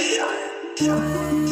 shine, shine.